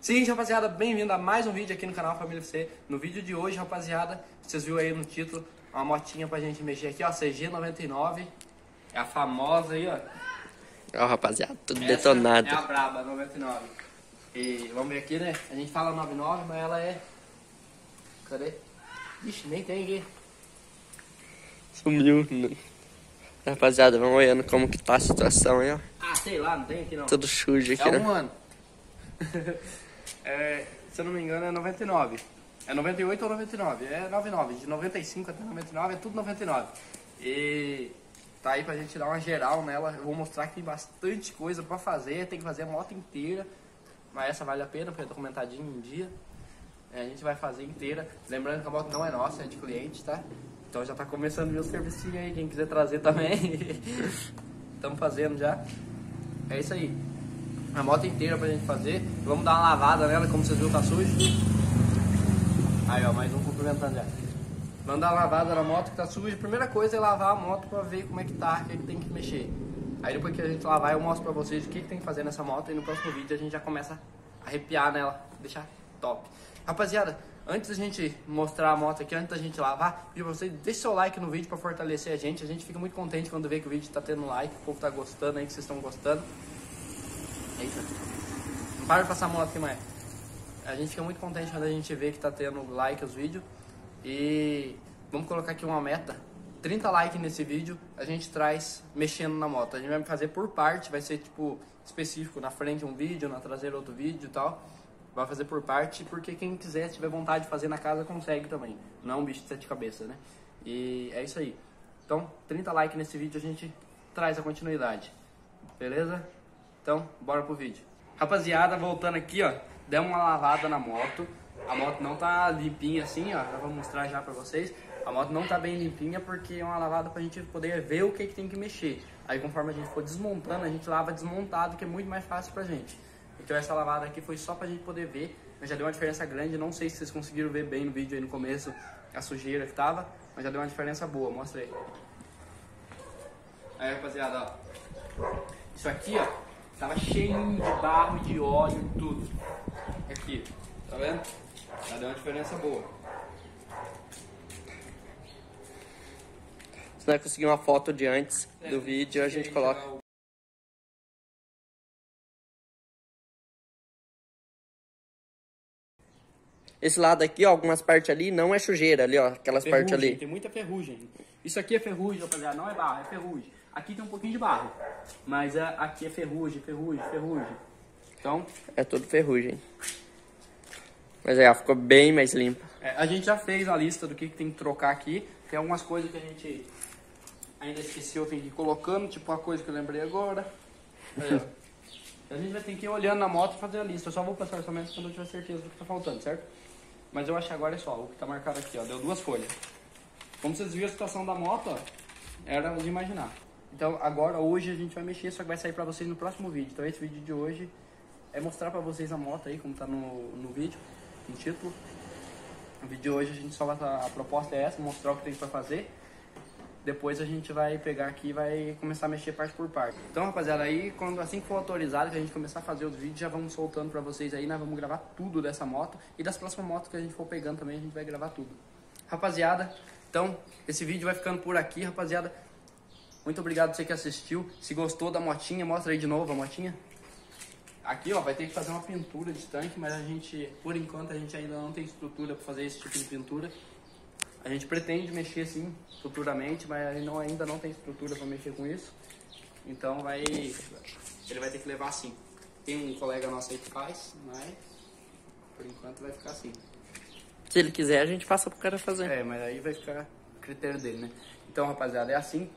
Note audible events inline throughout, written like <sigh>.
Seguinte, rapaziada, bem-vindo a mais um vídeo aqui no canal Família FC. No vídeo de hoje, rapaziada, vocês viram aí no título, uma motinha pra gente mexer aqui, ó, CG99. É a famosa aí, ó. Ó, rapaziada, tudo Essa detonado. É a braba, 99. E vamos ver aqui, né? A gente fala 99, mas ela é... Cadê? Ixi, nem tem aqui. Sumiu. né? Rapaziada, vamos olhando como que tá a situação aí, ó. Ah, sei lá, não tem aqui não. Tudo sujo aqui, É né? um ano. <laughs> é, se eu não me engano, é 99. É 98 ou 99? É 99. De 95 até 99 é tudo 99. E tá aí pra gente dar uma geral nela. Eu vou mostrar que tem bastante coisa pra fazer. Tem que fazer a moto inteira. Mas essa vale a pena, porque é documentadinho em dia. É, a gente vai fazer inteira. Lembrando que a moto não é nossa, é de cliente, tá? Então já tá começando meu servicinho aí. Quem quiser trazer também. <laughs> Estamos fazendo já. É isso aí. A moto inteira pra gente fazer. Vamos dar uma lavada nela, como vocês viram, tá sujo. Aí, ó, mais um cumprimentando já. Vamos dar uma lavada na moto que tá suja. Primeira coisa é lavar a moto pra ver como é que tá, o que, é que tem que mexer. Aí depois que a gente lavar, eu mostro pra vocês o que, que tem que fazer nessa moto. E no próximo vídeo a gente já começa a arrepiar nela, deixar top. Rapaziada, antes da gente mostrar a moto aqui, antes da gente lavar, pedir pra vocês, deixe seu like no vídeo pra fortalecer a gente. A gente fica muito contente quando vê que o vídeo tá tendo like, o povo tá gostando aí, que vocês estão gostando. Eita. Não para de passar a moto aqui, mãe. A gente fica muito contente quando a gente vê que tá tendo like os vídeos. E vamos colocar aqui uma meta. 30 likes nesse vídeo, a gente traz mexendo na moto. A gente vai fazer por parte, vai ser tipo específico, na frente um vídeo, na traseira outro vídeo e tal. Vai fazer por parte, porque quem quiser, se tiver vontade de fazer na casa, consegue também. Não é um bicho de sete cabeças, né? E é isso aí. Então, 30 likes nesse vídeo, a gente traz a continuidade. Beleza? Então, bora pro vídeo. Rapaziada, voltando aqui, ó. Deu uma lavada na moto. A moto não tá limpinha assim, ó. Já vou mostrar já pra vocês. A moto não tá bem limpinha porque é uma lavada pra gente poder ver o que, que tem que mexer. Aí conforme a gente for desmontando, a gente lava desmontado, que é muito mais fácil pra gente. Então essa lavada aqui foi só pra gente poder ver. Mas já deu uma diferença grande. Não sei se vocês conseguiram ver bem no vídeo aí no começo a sujeira que tava. Mas já deu uma diferença boa. Mostra aí. Aí, rapaziada, ó. Isso aqui, ó, tava cheio de barro, de óleo, tudo. Aqui, tá vendo? Já deu uma diferença boa. Se nós conseguir uma foto de antes É, do vídeo, a gente coloca. Esse lado aqui, ó, algumas partes ali, não é sujeira ali, ó, aquelas partes Ferrugem, ali. tem muita ferrugem. Isso aqui é ferrugem, rapaziada, não é barro, é ferrugem. Aqui tem um pouquinho de barro, mas é, aqui é ferrugem, ferrugem, ferrugem. Então, É tudo ferrugem. Mas aí, ó, ficou bem mais limpa. É, a gente já fez a lista do que, que tem que trocar aqui. Tem algumas coisas que a gente ainda esqueceu, tem que ir colocando, tipo a coisa que eu lembrei agora. Aí, a gente vai ter que ir olhando na moto e fazer a lista. Eu só vou passar o orçamento quando eu tiver certeza do que tá faltando, certo? Mas eu acho que agora é só, o que tá marcado aqui, ó. Deu duas folhas. Como vocês viram a situação da moto, ó, era de imaginar. Então agora, hoje a gente vai mexer, só que vai sair pra vocês no próximo vídeo. Então esse vídeo de hoje é mostrar pra vocês a moto aí, como tá no, no vídeo, no título. No vídeo de hoje a gente só vai a proposta é essa, mostrar o que tem pra fazer. Depois a gente vai pegar aqui e vai começar a mexer parte por parte. Então, rapaziada, aí quando assim que for autorizado que a gente começar a fazer os vídeos, já vamos soltando pra vocês aí, nós vamos gravar tudo dessa moto e das próximas motos que a gente for pegando também, a gente vai gravar tudo. Rapaziada, então esse vídeo vai ficando por aqui, rapaziada. Muito obrigado você que assistiu. Se gostou da motinha, mostra aí de novo a motinha. Aqui, ó, vai ter que fazer uma pintura de tanque, mas a gente, por enquanto, a gente ainda não tem estrutura para fazer esse tipo de pintura. A gente pretende mexer sim, futuramente, mas não, ainda não tem estrutura para mexer com isso. Então vai, ele vai ter que levar assim. Tem um colega nosso aí que faz, mas por enquanto vai ficar assim. Se ele quiser, a gente passa pro cara fazer. É, mas aí vai ficar critério dele, né? Então, rapaziada, é assim.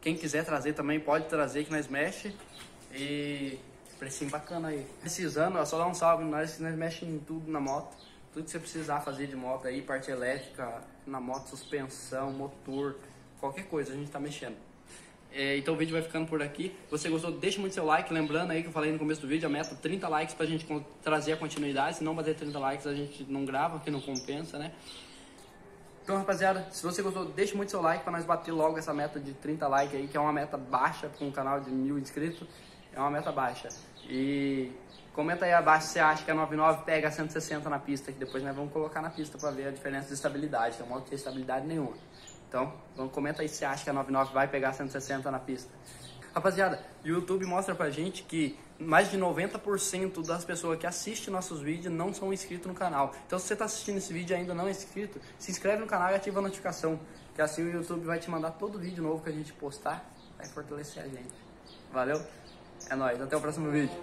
Quem quiser trazer também pode trazer que nós mexe e precinho bacana aí. Precisando, ó, só dá um salve nós, nós mexemos em tudo na moto. Tudo que você precisar fazer de moto aí, parte elétrica, na moto, suspensão, motor, qualquer coisa a gente tá mexendo. É, então o vídeo vai ficando por aqui. Se você gostou, deixa muito seu like. Lembrando aí que eu falei no começo do vídeo, a meta 30 likes pra gente trazer a continuidade. Se não bater 30 likes, a gente não grava, que não compensa, né? Então, rapaziada, se você gostou, deixa muito seu like pra nós bater logo essa meta de 30 likes aí, que é uma meta baixa com um canal de mil inscritos. É uma meta baixa. E Comenta aí abaixo se você acha que a 99 pega 160 na pista, que depois nós vamos colocar na pista para ver a diferença de estabilidade. Tem uma tem estabilidade nenhuma. Então, comenta aí se você acha que a 99 vai pegar 160 na pista. Rapaziada, o YouTube mostra pra gente que mais de 90% das pessoas que assistem nossos vídeos não são inscritos no canal. Então, se você está assistindo esse vídeo e ainda não é inscrito, se inscreve no canal e ativa a notificação. Que assim o YouTube vai te mandar todo vídeo novo que a gente postar, vai fortalecer a gente. Valeu? É nóis, até o próximo vídeo.